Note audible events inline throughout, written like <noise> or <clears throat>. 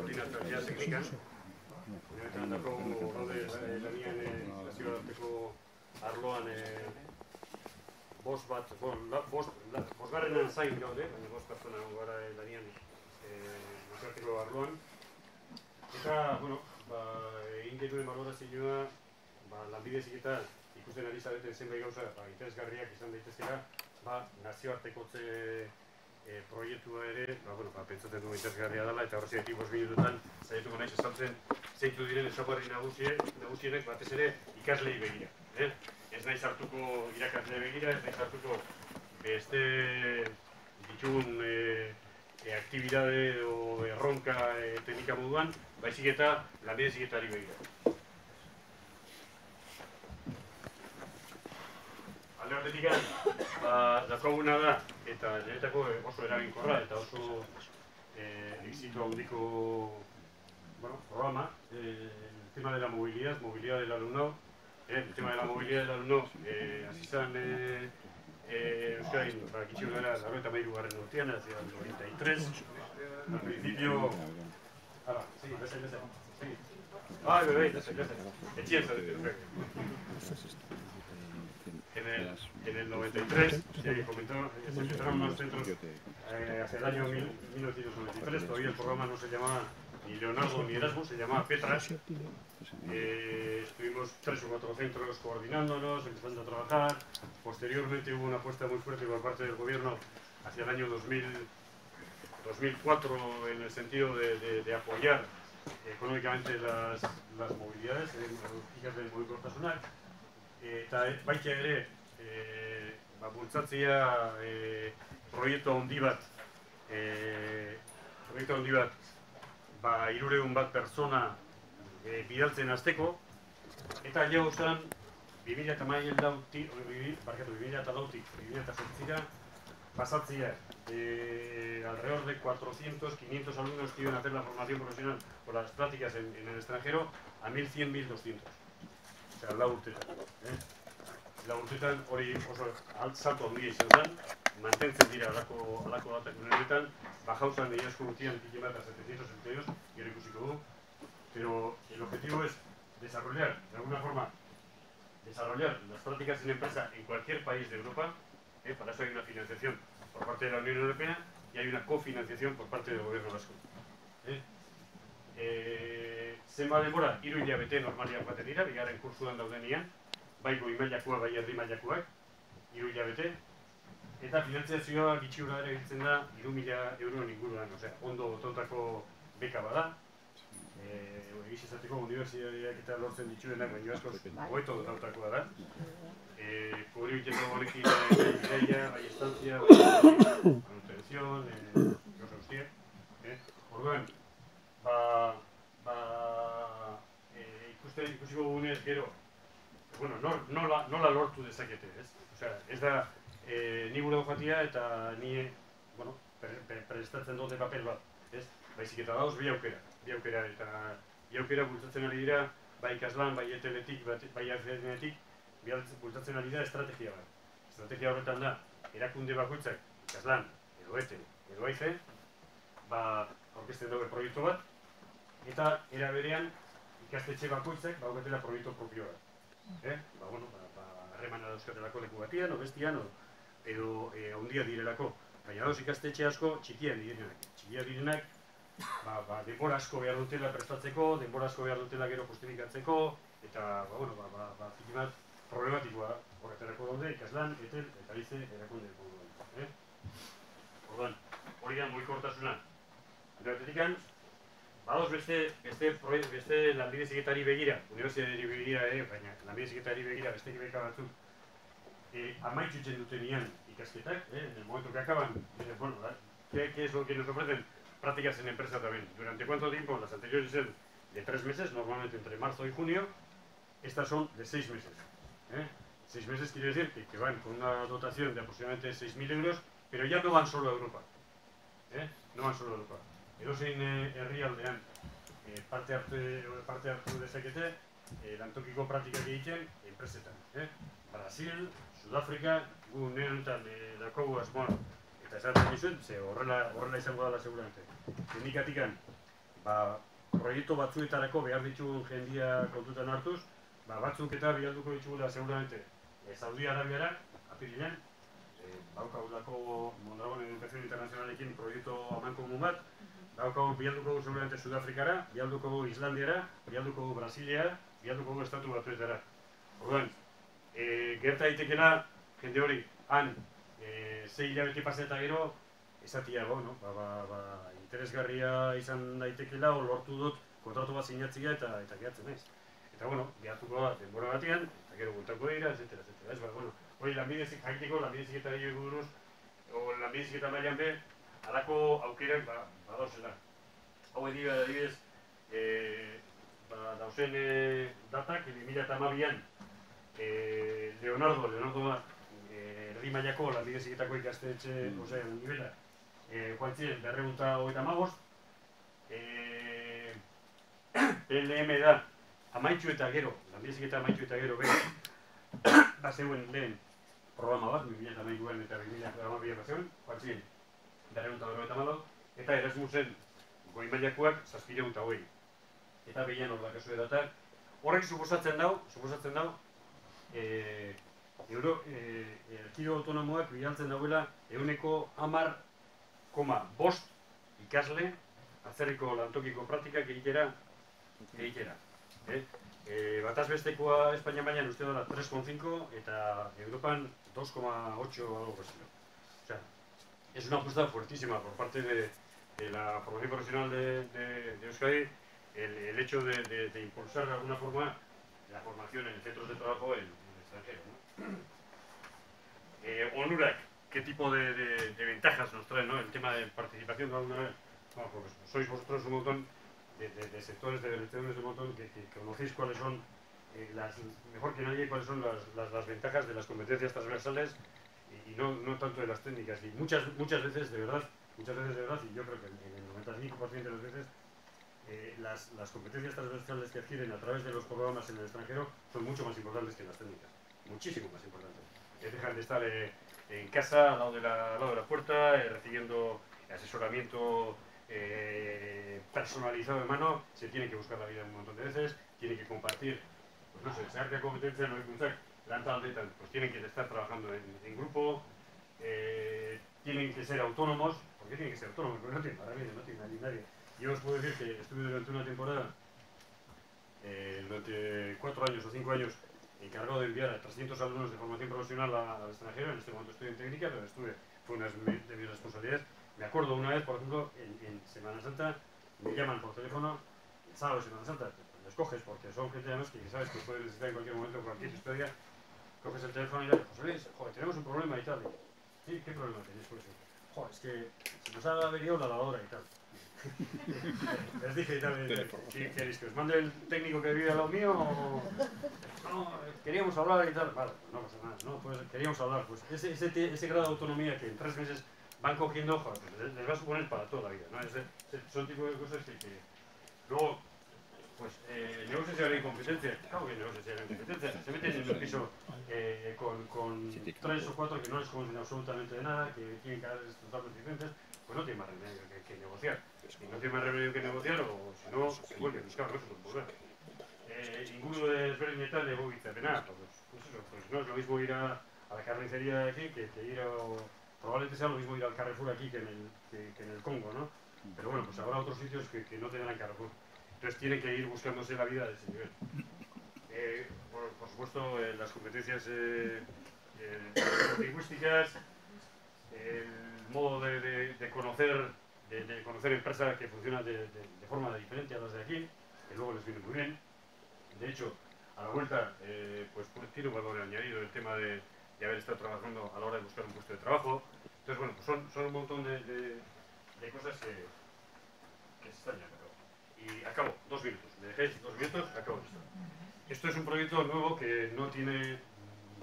koordinatzailea teknikan. Honetan dako gaude lanien nazioarteko arloan bost bat, bost, bosgarrenan zain gaude, baina bost pertsona gara lanien nazioarteko arloan. Eta, bueno, ba, egin genuen balorazioa, ba, lanbidez eta ikusten ari zareten zenbait gauza, ba, interesgarriak izan daitezkera, ba, nazioartekotze e, proiektua ere, ba, bueno, ba, pentsatzen dugu interesgarria dela, eta horrezi etik bost minututan, zaituko naiz esaltzen, zeitu diren esabarri nagusienek batez ere ikaslei begira. Eh? Ez nahi hartuko irakasle begira, ez nahi hartuko beste ditugun e, e, aktibidade o erronka e, teknika moduan, baizik eta lanbide begira. Alde batetik, ba, dakoguna da, eta niretako oso eraginkorra eta oso eh, exito handiko bueno, programa, eh, el tema de la movilidad, movilidad del alumnado, eh, el tema de la movilidad del alumnado, eh, así están eh, eh, Euskadi, para que chicos era la rueda medio garren urtean, hacia el 93, al principio... Ah, sí, bese, bese, sí. Ay, bebé, bese, bese. Etienza, perfecto en el, en el 93, se comentó, se empezaron los centros eh, hacia el año 1993, todavía el programa no se llamaba ni Leonardo ni Erasmus, se llamaba Petra. Eh, estuvimos tres o cuatro centros coordinándonos, empezando a trabajar. Posteriormente hubo una apuesta muy fuerte por parte del gobierno hacia el año 2000, 2004 en el sentido de, de, apoyar económicamente las, las movilidades, en las del movimiento personal eta baita ere e, ba, bultzatzea e, proiektu handi bat e, proiektu handi bat ba, irureun bat pertsona e, bidaltzen azteko eta jau zen 2000 eta maien dauti, barkatu, 2000 eta dautik, 2000 eta sortzira pasatzea eh, alrededor de 400, 500 alumnos que iban a hacer la formación profesional por las prácticas en, en el extranjero a 1100, 1200 zera, lau urtetan. Eh? Lau urtetan hori oso salto handia izan zen, mantentzen dira alako, alako datak unenetan, bajauzan egin asko urtean pikin bat 772, gero ikusiko du, pero el objetivo es desarrollar, de alguna forma, desarrollar las prácticas en empresa en cualquier país de Europa, eh, para eso hay una financiación por parte de la Unión Europea y hay una cofinanciación por parte del gobierno vasco. Eh? Eh, Zenba denbora, hiru hilabete normaliak baten dira, bigaren kursuan daudenian, bai goi mailakoa, bai erdi mailakoak, hiru hilabete, eta finanziazioa gitxi ere biltzen da, iru mila euroen inguruan, osea, ondo otontako beka bada, e, egiz izateko unibertsitateak eta lortzen dituenak baina asko, bai. hobeto dotautakoa da, e, eh, cubrir un tiempo molequila en bai estancia, bai, manutención, eh, Jose Ustia, eh? Orduan, ba, ikusten ikusiko dugunez gero, bueno, nola, nola lortu dezakete, ez? Osea, ez da, e, ni gure joatia eta ni, bueno, prestatzen dute papel bat, ez? Baizik eta dauz bi aukera, bi aukera, eta bi aukera bultzatzen ari dira, bai ikaslan, bai eteletik, bai afenetik, bultzatzen ari dira estrategia bat. Estrategia horretan da, erakunde bakoitzak, ikaslan, edo ete, edo aize, ba, orkesten dugu proiektu bat, eta era berean ikastetxe bakoitzak baukatela proiektu propioa. Eh? Ba, bueno, ba, ba, harremana dauzkatelako leku batian, o bestian, o, edo e, ondia direlako. Baina dauz ikastetxe asko txikian direnak. Txikian direnak, ba, ba, denbora asko behar dutela prestatzeko, denbora asko behar dutela gero justifikatzeko, eta, ba, bueno, ba, ba, ba, bat problematikoa horretarako daude, ikaslan, etel, eta lize, erakunde. Eh? Orduan, hori da mugikortasuna. Eta Badoz beste, beste, proiekt, beste lanbide ziketari begira, universitateri begira, eh, baina lanbide ziketari begira, beste beka batzuk, eh, amaitzutzen duten ian ikasketak, eh, en el momento que acaban, dices, bueno, ¿qué, ¿qué es lo que nos ofrecen? Prácticas en empresa también. ¿Durante cuánto tiempo? Las anteriores eran de tres meses, normalmente entre marzo y junio, estas son de seis meses. ¿eh? Seis meses quiere decir que, que van con una dotación de aproximadamente 6.000 euros, pero ya no van solo a Europa. ¿eh? No van solo a Europa. Edozein eh, herrialdean e, parte hartu parte hartu dezakete e, lantokiko praktikak egiten enpresetan. Eh? Brasil, Sudafrika, gu neontan e, dakogu asmoan, eta esaten dizuen, ze horrela, horrela izango dela seguramente. Sindikatikan ba, proiektu batzuetarako behar ditugun jendia kontutan hartuz, ba, batzuk eta bialduko ditugula seguramente e, Saudi Arabiara, apirilean, e, baukagulako Mondragon Educación Internacionalekin proiektu aman komun bat, baukagu bialduko seguramente Sudafrikara, bialduko Islandiara, bialduko Brasilia, bialduko estatu batuetara. Orduan, e, gerta daitekena, jende hori, han, e, zei hilabete paseta gero, esatiago, no? Ba, ba, ba, interesgarria izan daitekela, lortu dut kontratu bat sinatzia eta eta gehatzen naiz. Eta bueno, behartuko da denbora batean, eta gero bultako dira, etcétera, etcétera. Ez ba, bueno, hori lanbidezik jakiteko, lanbidezik eta dira buruz, o lanbidezik eta mailan be, alako aukerak ba, badauzela. Hau dira, adibidez, e, ba, dauzen e, datak, 2008an, e, Leonardo, Leonardo da, e, erdi mailako lanbideziketako ikastetxe, mm. osea, nivela, e, joan ziren, berregunta hogeita magoz, e, PLM da, amaitxu eta gero, lanbidezik eta amaitxu eta gero, bera, <clears throat> ba zeuen lehen programa bat, 2008an eta 2008an bat zeuen, joan ziren, berro eta malo, eta Erasmusen goi mailakoak zazpire eta hoi. Eta behian hor dakazu edatak. Horrek suposatzen dau, suposatzen dau, e, euro, e, erkiro autonomoak bidaltzen dauela euneko amar koma bost ikasle atzerriko lantokiko praktikak egitera egitera. Eh? E, bataz bestekoa Espainia baina uste dara 3,5 eta Europan 2,8 algo así. O sea, es una apuesta fuertísima por parte de, la formación profesional de, de, Euskadi el, hecho de, impulsar de alguna forma la formación en centros de trabajo en, el extranjero. ¿no? <clears throat> Eh, ¿qué tipo de, ventajas nos trae ¿no? el tema de participación de alguna vez? Bueno, pues sois vosotros un montón de, sectores de direcciones de un montón que, que, conocéis cuáles son, eh, las, mejor que nadie, cuáles son las, ventajas de las competencias transversales y, no, no, tanto de las técnicas. Y muchas, muchas veces, de verdad, muchas veces de verdad, y yo creo que en el 95% de las veces, eh, las, las, competencias transversales que adquieren a través de los programas en el extranjero son mucho más importantes que las técnicas. Muchísimo más importantes. Eh, dejan de estar eh, en casa, al lado de la, lado de la puerta, eh, recibiendo asesoramiento personalizado de mano, se tiene que buscar la vida un montón de veces, tiene que compartir, pues no sé, qué competencia no hay usar, pues tienen que estar trabajando en, grupo, eh, tienen que ser autónomos, ¿por qué tienen que ser autónomos? Porque no tienen maravilla, no tienen nadie, nadie. Yo os puedo decir que estuve durante una temporada, eh, durante cuatro años o cinco años, encargado de enviar a 300 alumnos de formación profesional al extranjero, en este momento estoy en técnica, pero estuve, fue una de mis responsabilidades, me acuerdo una vez, por ejemplo, en, Semana Santa, me llaman por teléfono, el sábado Semana Santa, les coges porque son gente además que sabes que puedes necesitar en cualquier momento cualquier historia, coges el teléfono y le dices, José Luis, joder, tenemos un problema y tal. sí, ¿qué problema tenéis eso? Joder, es que se nos ha averiado la lavadora y tal. <laughs> les dije y tal, ¿qué queréis que os mande el técnico que vive al lado mío o...? No, queríamos hablar y tal. Vale, pues no pasa nada, no, pues queríamos hablar. Pues ese, ese, ese grado de autonomía que en tres meses van cogiendo, joder, pues les va a suponer para toda la vida, ¿no? Es de, son tipo de cosas que, que luego, pues, eh, no sé si hay incompetencia, claro que no sé si hay incompetencia, se meten en un piso eh, con, con tres o cuatro que no les conocen absolutamente de nada, que tienen caracteres totalmente diferentes, pues no tiene más remedio que, que negociar. Y no tiene más remedio que negociar, o si no, se vuelve a buscar nosotros volver. Eh, ninguno de Sverige y tal de Bovice, nada, pues, pues eso, pues no es lo mismo ir a, a la carnicería de aquí que, que ir a probablemente sea lo mismo ir al Carrefour aquí que en el, que, que en el Congo, ¿no? Pero bueno, pues habrá otros sitios que, que no tendrán Carrefour. Entonces tiene que ir buscándose la vida de ese nivel. Eh, por, supuesto, eh, las competencias eh, lingüísticas, el modo de, conocer de, conocer empresas que funcionan de, forma diferente a las de aquí, que luego les viene muy bien. De hecho, a la vuelta, eh, pues tiene un valor añadido el tema de, haber estado trabajando a la hora de buscar un puesto de trabajo. Entonces, bueno, pues son, un montón de, cosas que, se están Y acabo, dos minutos. Me dejéis dos minutos, acabo esto. Esto es un proyecto nuevo que no tiene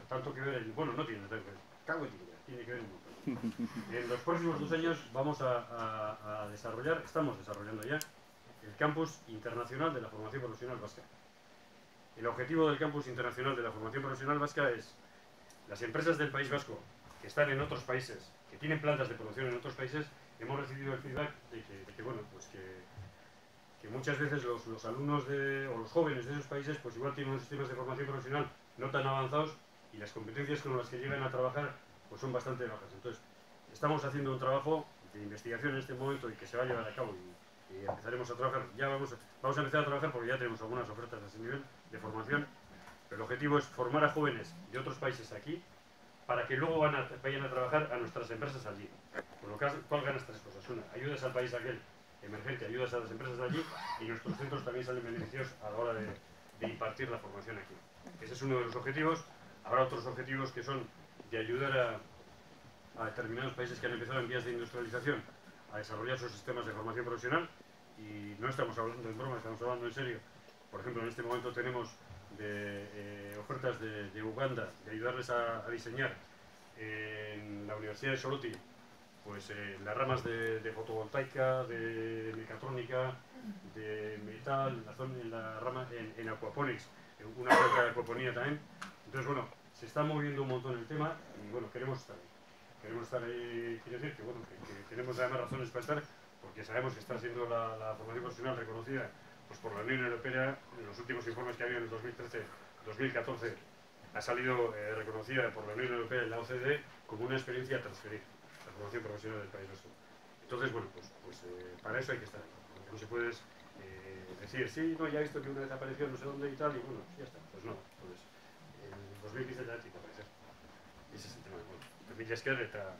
tanto que ver, en, bueno, no tiene tanto que ver, cago en tiene que ver un montón. <laughs> En los próximos dos años vamos a, a, a desarrollar, estamos desarrollando ya, el campus internacional de la formación profesional vasca. El objetivo del campus internacional de la formación profesional vasca es las empresas del País Vasco que están en otros países, que tienen plantas de producción en otros países, hemos recibido el feedback de que, de que bueno, pues muchas veces los, los alumnos de, o los jóvenes de esos países pues igual tienen unos sistemas de formación profesional no tan avanzados y las competencias con las que llegan a trabajar pues son bastante bajas. Entonces, estamos haciendo un trabajo de investigación en este momento y que se va a llevar a cabo y, y empezaremos a trabajar, ya vamos, vamos a empezar a trabajar porque ya tenemos algunas ofertas de ese nivel de formación, pero el objetivo es formar a jóvenes de otros países aquí para que luego van a- vayan a trabajar a nuestras empresas allí. Con lo cual ganas tres cosas. Una, ayudas al país aquel emergente, ayudas a las empresas de allí y nuestros centros también salen beneficios a la hora de, impartir la formación aquí. Ese es uno de los objetivos. Habrá otros objetivos que son de ayudar a, determinados países que han empezado en vías de industrialización a desarrollar sus sistemas de formación profesional y no estamos hablando en broma, estamos hablando en serio. Por ejemplo, en este momento tenemos de, eh, ofertas de, Uganda de ayudarles a, a diseñar en la Universidad de Soroti pues eh, las ramas de, fotovoltaica, de mecatrónica, de metal, la, zona- en la rama en, aquaponics, una oferta de acuaponía también. Entonces, bueno, se está moviendo un montón el tema y bueno, queremos estar ahí. Queremos estar ahí, quiero decir que bueno, que, tenemos además razones para estar, porque sabemos que está siendo la, formación profesional reconocida pues, por la Unión Europea en los últimos informes que ha habido en el 2013-2014 ha salido eh, reconocida por la Unión Europea y la OCDE como una experiencia a formación profesional del país nuestro. Entonces, bueno, pues, pues eh, para eso hay que estar ahí. Lo que no se puede es eh, decir, sí, no, ya he visto que una vez apareció no sé dónde y tal, y bueno, ya está. Pues no, pues en 2015 ya tiene que aparecer. Ese es el tema. Bueno, Emilia Esquerra está...